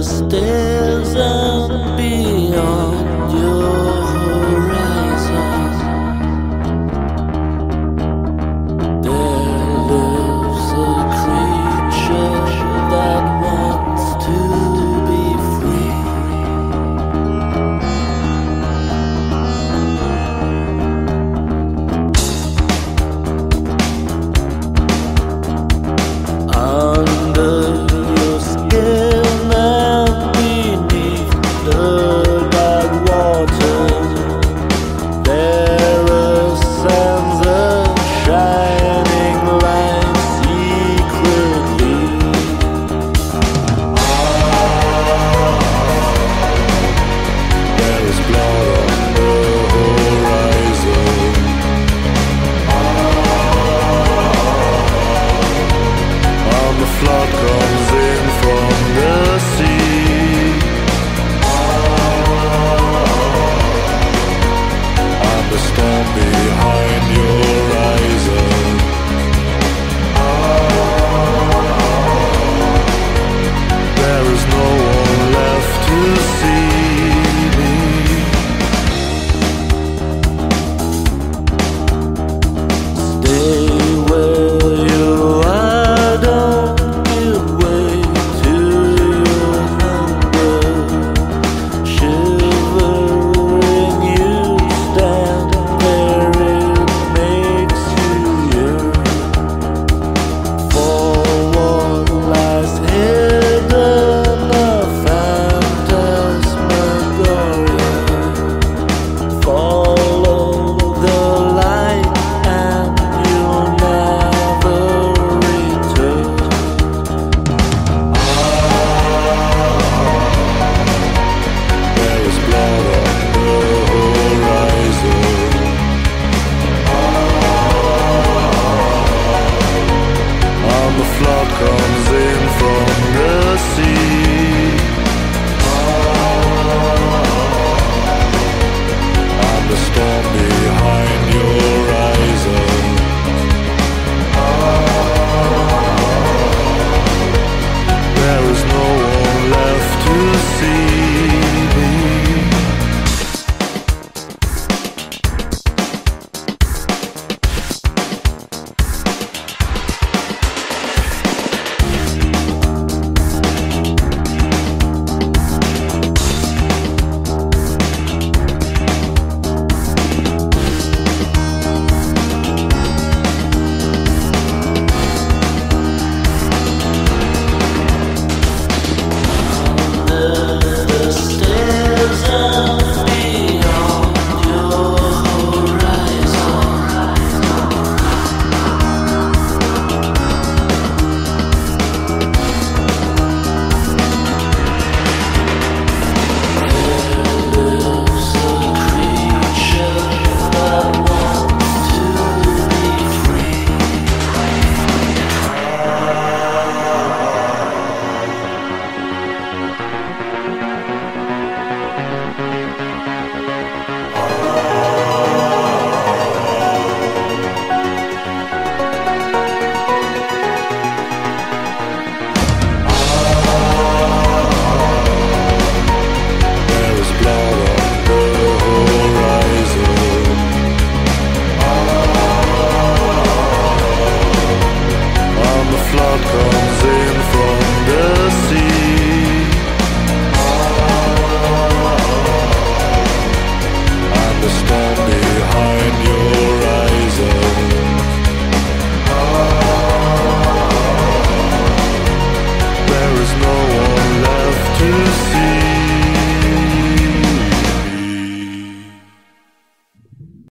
tristeza. Oh. Ah. There is no one left to see